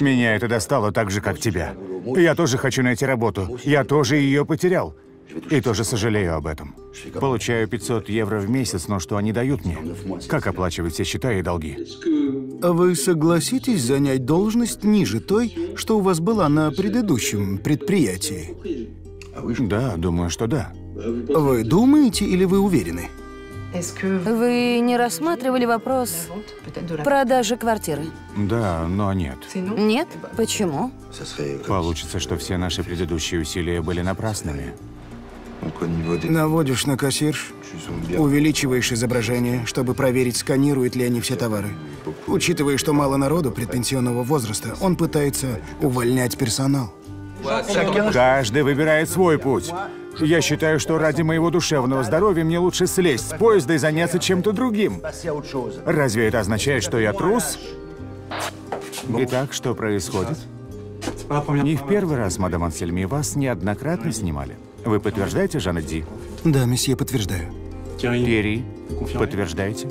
Меня это достало так же, как тебя. Я тоже хочу найти работу. Я тоже ее потерял. И тоже сожалею об этом. Получаю 500 евро в месяц, но что они дают мне? Как оплачивать все счета и долги? А вы согласитесь занять должность ниже той, что у вас была на предыдущем предприятии? Да, думаю, что да. Вы думаете или вы уверены? Вы не рассматривали вопрос продажи квартиры? Да, но нет. Нет? Почему? Получится, что все наши предыдущие усилия были напрасными. Наводишь на кассирш, увеличиваешь изображение, чтобы проверить, сканируют ли они все товары. Учитывая, что мало народу предпенсионного возраста, он пытается увольнять персонал. Каждый выбирает свой путь. Я считаю, что ради моего душевного здоровья мне лучше слезть с поезда и заняться чем-то другим. Разве это означает, что я трус? Итак, что происходит? Не в первый раз, мадам Ансельми, вас неоднократно снимали. Вы подтверждаете, Жанна Ди? Да, месье, подтверждаю. Терри, подтверждаете?